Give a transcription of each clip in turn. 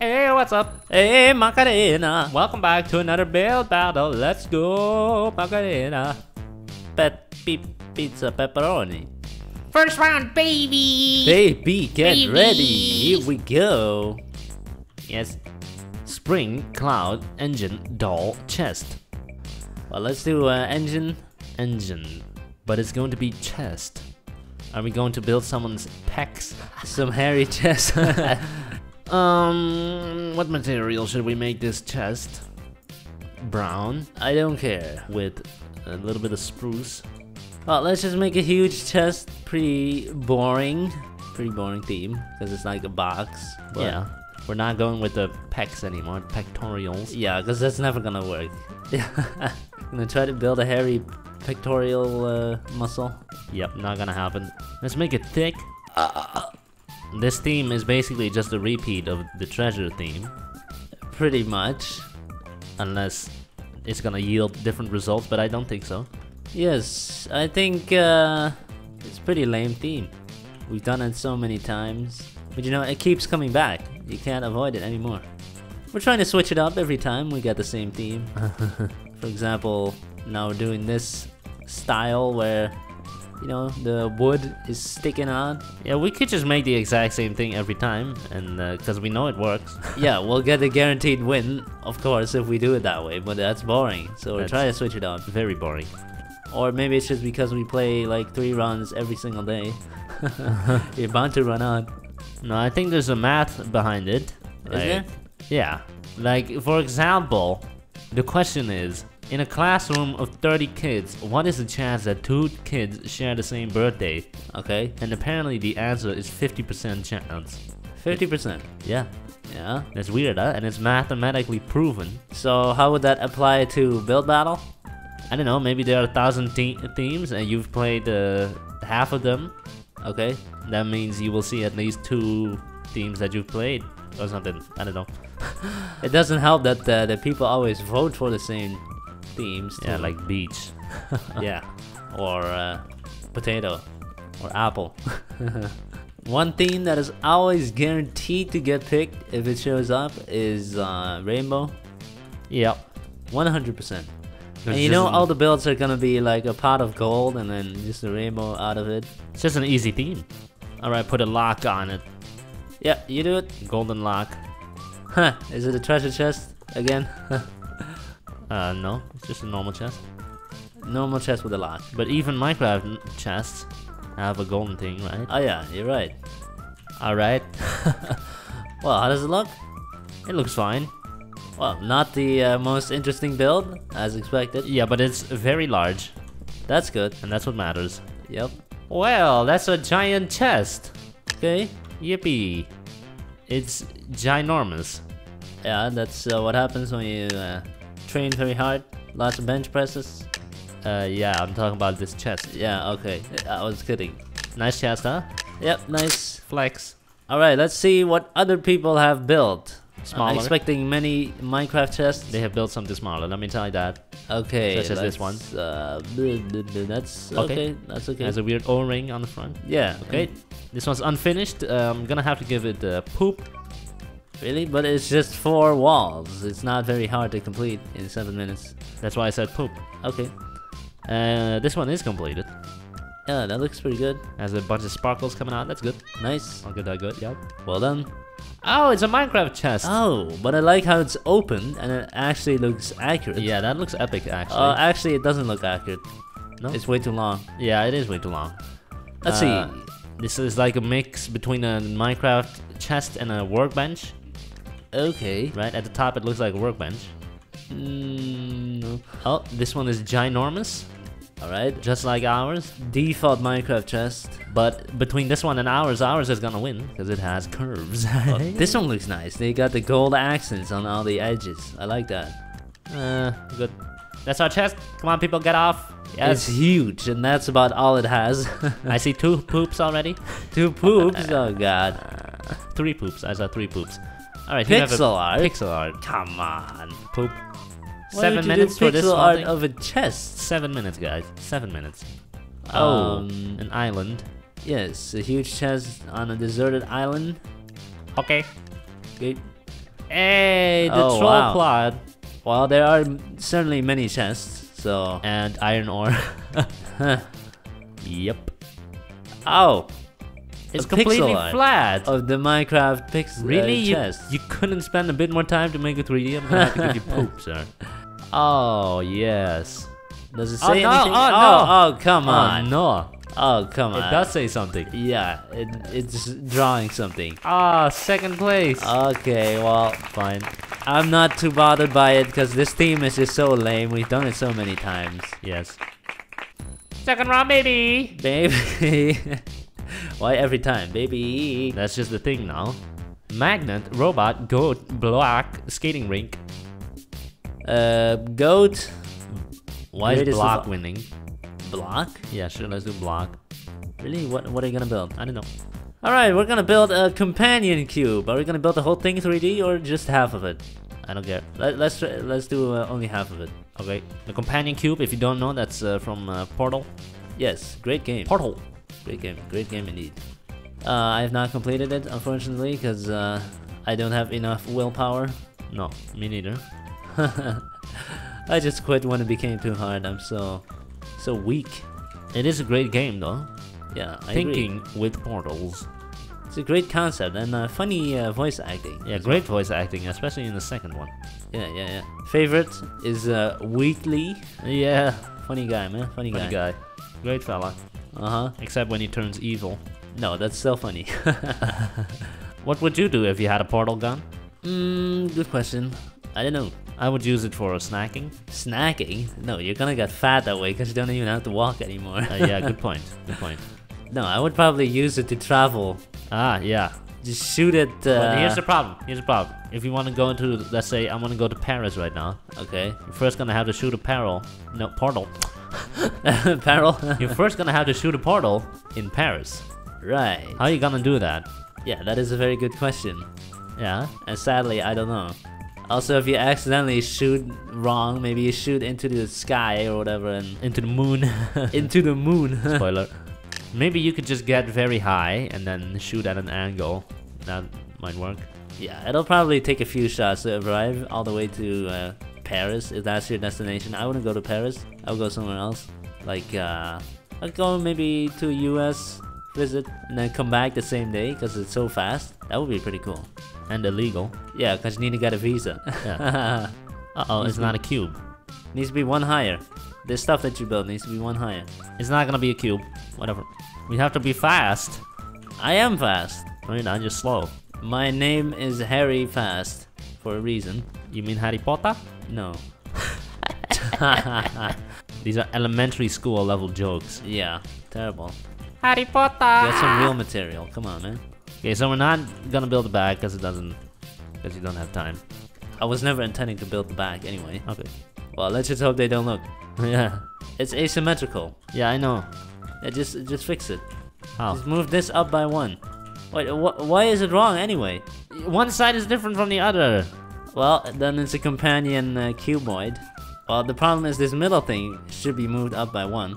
Hey, what's up? Hey, Macarena. Welcome back to another build battle. Let's go, Macarena. Pet beep pizza pepperoni. First round, baby! Baby, get Baby. ready. Here we go. Yes. Spring, cloud, engine, doll, chest. Well, let's do uh, engine. Engine. But it's going to be chest. Are we going to build someone's pecs? Some hairy chest. Um, what material should we make this chest? Brown I don't care. with a little bit of spruce. Well, let's just make a huge chest. Pretty boring. Pretty boring theme because it's like a box. but- yeah. We're not going with the pecs anymore, pectorials. Yeah, because that's never gonna work. Yeah. gonna try to build a hairy pectoral uh, muscle. Yep, not gonna happen. Let's make it thick. This theme is basically just a repeat of the treasure theme, Pretty much. unless it's gonna yield different results, but I don't think so. Yes, I think uh, it's pretty lame theme. We've done it so many times, but you know it keeps coming back. You can't avoid it anymore. We're trying to switch it up every time we get the same theme. For example, now we're doing this style where you know the wood is sticking out. Yeah, we could just make the exact same thing every time, and uh, because we know it works. yeah, we'll get a guaranteed win, of course, if we do it that way. But that's boring, so we're That's- trying to switch it up. Very boring. Or maybe it's just because we play like three runs every single day. You're bound to run out. No, I think there's a math behind it. Is there? Yeah. Like, for example, the question is in a classroom of 30 kids, what is the chance that two kids share the same birthday? Okay, And apparently the answer is 50% chance. 50%. Yeah. Yeah. That's weird, huh? And it's mathematically proven. So how would that apply to build battle? I don't know, maybe there are a thousand the- themes and you've played uh, half of them. Okay. That means you will see at least two themes that you've played or something. I don't know. It doesn't help that uh, the people always vote for the same themes. Yeah, too. like beach. yeah, or uh, potato, or apple. One theme that is always guaranteed to get picked if it shows up is uh, rainbow. Yep. 100%. And you know all the builds are gonna be like a pot of gold and then just a rainbow out of it. It's just an easy theme. Alright, put a lock on it. Yeah, you do it. Golden lock. Huh, is it a treasure chest again? Uh, no, it's just a normal chest. Normal chest with a lock. But even Minecraft chests have a golden thing, right? Oh yeah, you're right. Alright. Well, how does it look? It looks fine. Well, not the uh, most interesting build, as expected. Yeah, but it's very large, That's good. and that's what matters. Yep. Well, that's a giant chest. Okay. Yippee. It's ginormous. Yeah, that's uh, what happens when you uh, train very hard. Lots of bench presses. Uh, yeah, I'm talking about this chest. Yeah, okay. I was kidding. Nice chest, huh? Yep, nice. Flex. Alright, let's see what other people have built. Smaller. I'm expecting many Minecraft chests. They have built something smaller, let me tell you that. Okay, Such as this let's, Uh, that's Okay. okay. That's okay. It has a weird O-ring on the front. yeah, Okay, this one's unfinished. Uh, I'm gonna have to give it uh, poop. Really? But it's just four walls. It's not very hard to complete in seven minutes. That's why I said poop. Okay. Uh, this one is completed. Yeah, that looks pretty good. Has a bunch of sparkles coming out. That's good. Nice. I'll give that good. Yep. Well done. Oh, it's a Minecraft chest. Oh, but I like how it's open and it actually looks accurate. Yeah, that looks epic actually. Uh, actually, it doesn't look accurate. no. It's way too long. yeah, it is way too long. Let's Uh, see. This is like a mix between a Minecraft chest and a workbench. Okay. Right at the top, it looks like a workbench. Mm, no. Oh, this one is ginormous, All right. just like ours. Default Minecraft chest. But between this one and ours, ours is gonna win because it has curves. Oh, this one looks nice. They got the gold accents on all the edges. I like that. Uh, good. That's our chest. Come on, people, get off. It's huge, and that's about all it has. I see two poops already. Two poops. Oh god. Three poops. I saw three poops. All right. Pixel art. Pixel art. Come on. Poop. Why Seven minutes for this pixel art thing? of a chest. Seven minutes, guys. Seven minutes. Oh, Um, an island. Yes, a huge chest on a deserted island. Okay. Okay. Hey, the Oh, troll wow. plot Well, there are certainly many chests, so. and iron ore. yep. Oh! It's completely pixel flat. Of the Minecraft pix really? uh, you, chest. you couldn't spend a bit more time to make a 3D? I'm gonna have to give you poop, sir. Oh, yes. Does it Oh, say no, anything? oh, oh, no. oh, come Oh, on. no. Oh, come on. It does say something. Yeah, it, it's drawing something. Ah, second place. Okay, well, Fine. I'm not too bothered by it because this theme is just so lame. We've done it so many times. Yes. Second round, baby. Baby. Why every time, baby? That's just the thing now. Magnet, robot, goat, block, skating rink. Uh, goat. Why is block all- winning? Block? Yeah, sure, let's do block. Really? What, what are you gonna build? I don't know. Alright, we're gonna build a companion cube. Are we gonna build the whole thing 3D or just half of it? I don't care. Let, let's try, let's do uh, only half of it. Okay. The companion cube, if you don't know, that's uh, from uh, Portal. Yes, great game. Portal. Great game, great game indeed. Uh, I have not completed it, unfortunately, because uh, I don't have enough willpower. No, me neither. I just quit when it became too hard. I'm so, so weak. It is a great game though. Yeah, I agree. Thinking with portals. It's a great concept and uh, funny uh, voice acting. Yeah, great voice acting, especially in the second one. Yeah, yeah, yeah. Favorite is uh, Wheatley. Yeah, Funny guy, man. Funny, funny guy. guy. Great fella. Uh huh. Except when he turns evil. No, that's so funny. What would you do if you had a portal gun? Mmm, good question. I don't know. I would use it for snacking. Snacking? No, you're gonna get fat that way because you don't even have to walk anymore. Uh, yeah, good point. Good point. no, I would probably use it to travel. Ah, yeah. Just shoot it. Uh, But here's the problem. Here's the problem. If you want to go into, let's say, I want to go to Paris right now. Okay. You're first gonna have to shoot a portal. No, portal. Apparel? You're first gonna have to shoot a portal in Paris. right. How are you gonna do that? Yeah, that is a very good question. Yeah. And sadly, I don't know. Also, if you accidentally shoot wrong, maybe you shoot into the sky or whatever and Into the moon. into the moon. Spoiler. Maybe you could just get very high and then shoot at an angle. That might work. yeah, it'll probably take a few shots to arrive all the way to uh, Paris if that's your destination. I wouldn't go to Paris. I would go somewhere else. Like, uh, I'd go maybe to US, visit, and then come back the same day because it's so fast. That would be pretty cool. And illegal. Yeah, because you need to get a visa. Yeah. Uh oh, it's not a cube. needs to be one higher. The stuff that you build needs to be one higher. It's not gonna be a cube. Whatever. We have to be fast. I am fast. No, you're not, just slow. My name is Harry Fast for a reason. You mean Harry Potter? No. These are elementary school level jokes. yeah, terrible. Harry Potter. Get some real material. Come on, man. Okay, so we're not gonna build a bag because it doesn't, because you don't have time. I was never intending to build the back anyway. Okay. Well, let's just hope they don't look. Yeah. It's asymmetrical. Yeah, I know. Yeah, just just fix it. How? Just move this up by one. Wait, wh why is it wrong anyway? One side is different from the other. Well, then it's a companion uh, cuboid. Well, the problem is this middle thing should be moved up by one.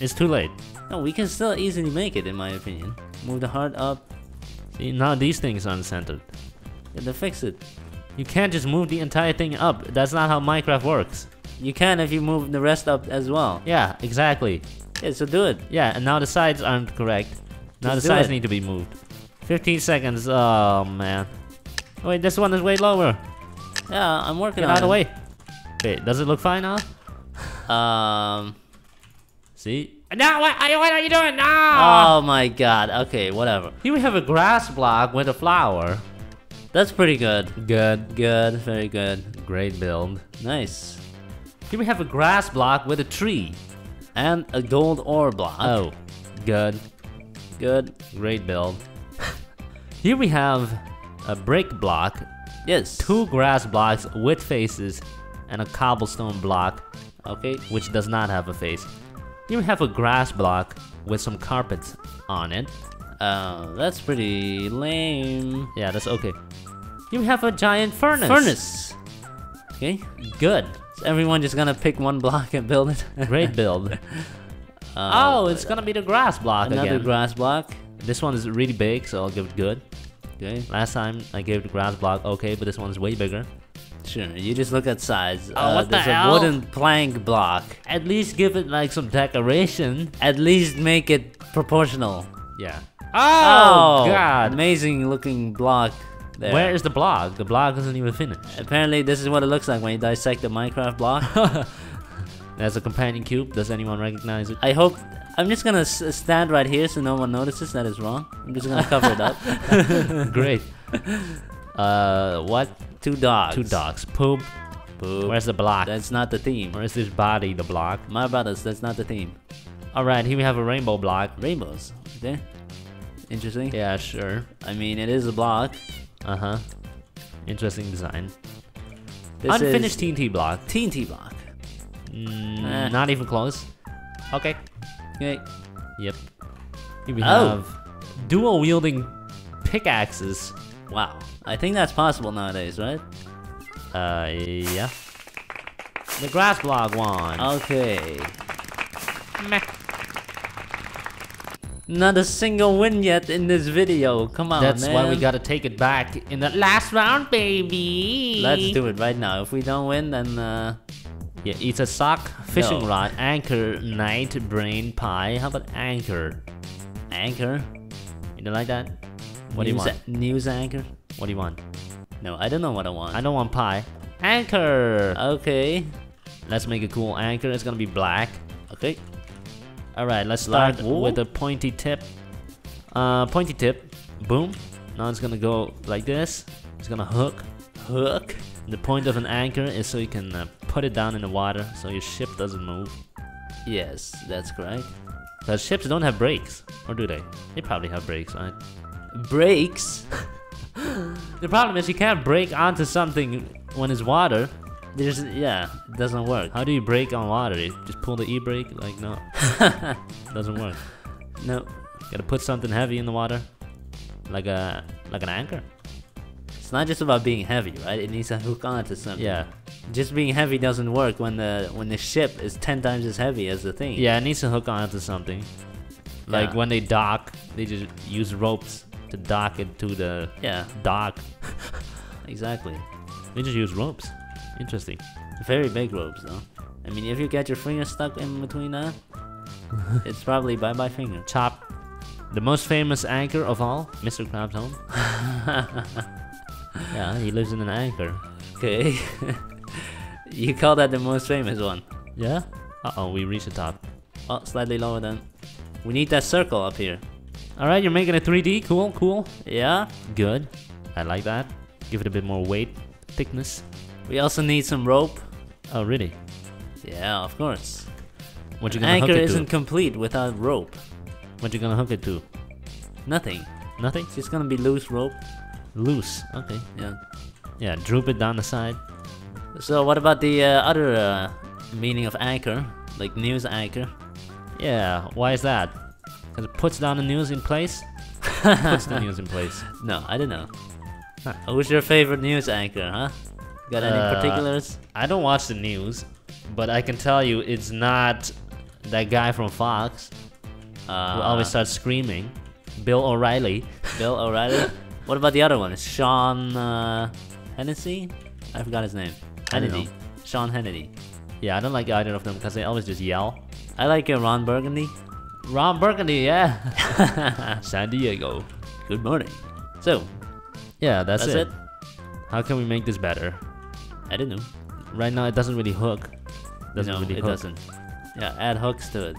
It's too late. No, we can still easily make it, in my opinion. Move the heart up. See, now these things are uncentered. Yeah, then fix it. You can't just move the entire thing up. That's not how Minecraft works. You can if you move the rest up as well. Yeah, exactly. Yeah, so do it. Yeah, and now the sides aren't correct. Now Just the sides it. need to be moved. 15 seconds. Oh, man. Wait, this one is way lower. Yeah, I'm working Get on out of the way. Wait, does it look fine now? Um. See? No, what, are you- what are you doing? No. Oh my god. Okay, whatever. Here we have a grass block with a flower. That's pretty good. Good. Good. Very good. Great build. Nice. Here we have a grass block with a tree. And a gold ore block. Oh, good. Good. Great build. Here we have a brick block, Yes. two grass blocks with faces, and a cobblestone block, Okay. which does not have a face. You have a grass block with some carpets on it. Uh, that's pretty lame. Yeah, that's okay. You have a giant furnace. Furnace. Okay. Good. Everyone just gonna pick one block and build it? Great build. Uh, oh, it's gonna be the grass block another again. grass block. this one is really big, so I'll give it good. Okay, Last time I gave the grass block okay, but this one's way bigger. sure. You just look at size. Oh, uh, what the there's a hell? wooden plank block. At least give it like some decoration. At least make it proportional. Yeah. Oh, God. Amazing looking block. There. Where is the block? The block isn't even finished. Apparently, this is what it looks like when you dissect a Minecraft block. There's a companion cube. Does anyone recognize it? I hope. I'm just gonna s- stand right here so no one notices that it's wrong. I'm just gonna cover it up. Great. Uh, what? Two dogs. Two dogs. Poop. Poop. Where's the block? That's not the theme. Where's this body? The block. My brothers, that's not the theme. All right, here we have a rainbow block. Rainbows. There. Interesting. Yeah, sure. I mean, it is a block. Uh huh. Interesting design. This Unfinished is TNT block. TNT block. Mm, Eh. Not even close. Okay. Okay. Yep. Here we Oh. have dual wielding pickaxes. Wow. I think that's possible nowadays, right? Uh, yeah. The grass block one. Okay. Meh. Not a single win yet in this video. Come on, That's man. why we gotta take it back in the last round, baby. Let's do it right now. If we don't win, then uh, Yeah, it's a sock, fishing No. rod, anchor, night, brain, pie. How about anchor? anchor. You don't like that? What do you want? News anchor. What do you want? No, I don't know what I want. I don't want pie. Anchor. Okay. Let's make a cool anchor. It's gonna be black. Okay. All right, let's start with a pointy tip. Uh, pointy tip. Boom. Now it's gonna go like this. It's gonna hook. Hook. The point of an anchor is so you can uh, put it down in the water so your ship doesn't move. Yes, that's correct. Because ships don't have brakes, or do they? They probably have brakes, right? Brakes. The problem is you can't brake onto something when it's water. There's yeah, it doesn't work. How do you brake on water? You just pull the e-brake? Like no, doesn't work. No, Gotta put something heavy in the water, like a like an anchor. it's not just about being heavy, right? It needs to hook onto something. Yeah, Just being heavy doesn't work when the when the ship is ten times as heavy as the thing. yeah, it needs to hook onto something. Like Yeah. when they dock, they just use ropes to dock it to the Yeah, dock. exactly. They just use ropes. Interesting. Very big ropes though. I mean, if you get your finger stuck in between that, it's probably bye bye finger. Chop. The most famous anchor of all, Mr. Krabs' home. yeah, he lives in an anchor. Okay. You call that the most famous one? Yeah? Uh oh, we reached the top. Oh, slightly lower than. We need that circle up here. Alright, you're making a 3D. Cool, cool. Yeah. Good. I like that. Give it a bit more weight, thickness. We also need some rope. Oh, really? Yeah, of course. What you gonna anchor hook it isn't to? complete without rope. What you gonna hook it to? Nothing. Nothing? It's just gonna be loose rope. Loose. Okay. Yeah. Yeah, droop it down the side. So what about the uh, other uh, meaning of anchor, like news anchor? Yeah, why is that? Because it puts down the news in place? puts the news in place. No, I don't know. Huh. Who's your favorite news anchor, huh? Got any Uh, particulars? I don't watch the news, but I can tell you it's not that guy from Fox Uh, who always starts screaming. Bill O'Reilly. Bill O'Reilly. what about the other one? Sean uh, Hennessy? I forgot his name. Hannity. Sean Hannity. Yeah, I don't like either of them because they always just yell. I like uh, Ron Burgundy. Ron Burgundy, yeah. San Diego. Good morning. So Yeah, that's, that's, it. it. How can we make this better? I don't know. Right now, it doesn't really hook. Doesn't no, really it hook. doesn't. Yeah, add hooks to it.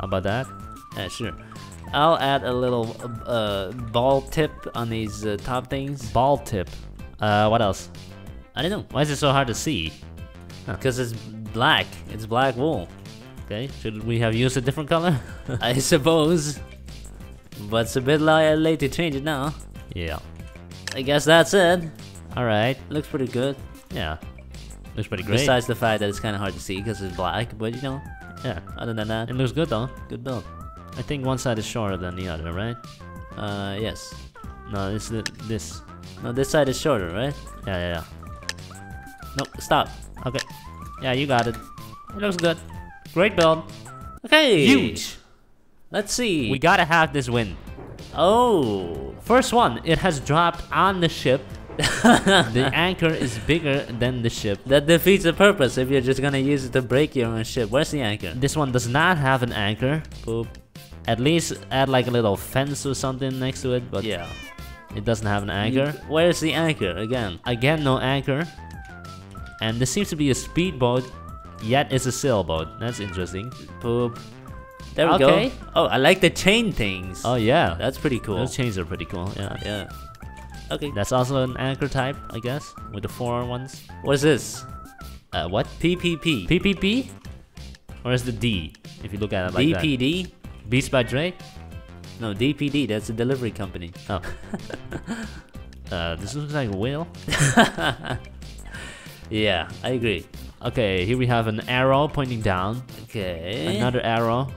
How about that? Yeah, sure. I'll add a little uh, ball tip on these uh, top things. Ball tip. Uh, what else? I don't know. Why is it so hard to see? Because it's black. It's black wool. Okay, should we have used a different color? I suppose. But it's a bit late to change it now. yeah. I guess that's it. All right. Looks pretty good. Yeah. Looks pretty great. Besides the fact that it's kind of hard to see because it's black. But you know, yeah. other than that, It looks good though. good build. I think one side is shorter than the other, right? Uh, yes. No, this this. No, this side is shorter, right? Yeah, yeah, Nope, stop. Okay. Yeah, you got it. It looks good. Great build. Okay. Huge. Let's see. We gotta have this win. Oh. First one, it has dropped on the ship. the anchor is bigger than the ship. That defeats the purpose if you're just gonna use it to break your own ship. Where's the anchor? This one does not have an anchor. Poop. At least add like a little fence or something next to it, but Yeah. it doesn't have an anchor. Where's the anchor again? Again, no anchor. And this seems to be a speedboat, yet it's a sailboat. That's interesting. There we Okay. go. Oh, I like the chain things. Oh yeah, That's pretty cool. those chains are pretty cool. Yeah. Yeah. Okay. That's also an anchor type, I guess, with the four ones. What's this? Uh, what? PPP. PPP? Or is the D? If you look at it like that. DPD? Beats by Dre? No, DPD. That's a delivery company. Oh. uh, this looks like a whale. Yeah, I agree. Okay, here we have an arrow pointing down. Okay. Another arrow.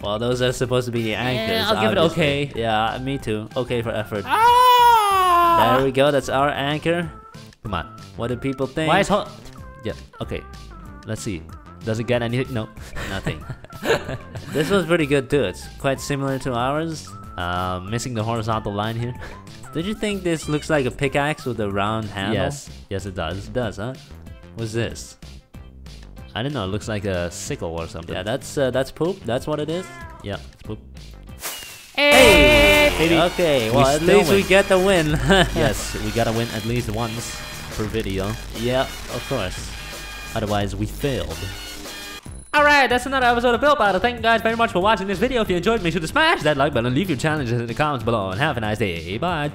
Well, those are supposed to be the anchors. I'll give it okay. Yeah, me too. Okay for effort. Ah! There we go. That's our anchor. Come on. What do people think? Why is ho- Yeah, okay. Let's see. Does it get anything? No. Nothing. this was pretty good too. It's quite similar to ours. Uh, missing the horizontal line here. Did you think this looks like a pickaxe with a round handle? Yes. Yes, it does. It does, huh? What's this? I don't know. It looks like a sickle or something. Yeah, that's uh, that's poop. That's what it is. Yeah. it's poop. Hey! Baby. Okay, We well at still least we get the win. yes, we gotta win at least once per video. yeah, of course. Otherwise, we failed. Alright, that's another episode of Build Battle. Thank you guys very much for watching this video. If you enjoyed, make sure to smash that like button, leave your challenges in the comments below, and have a nice day. Bye.